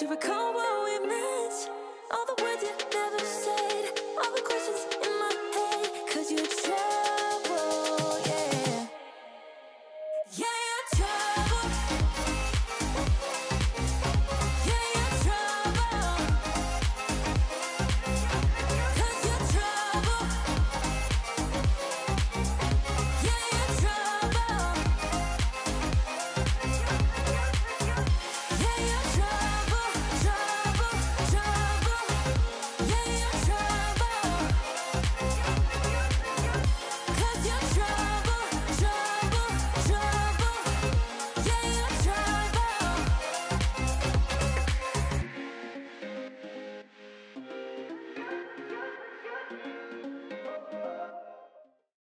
to recall what we meant. All the words you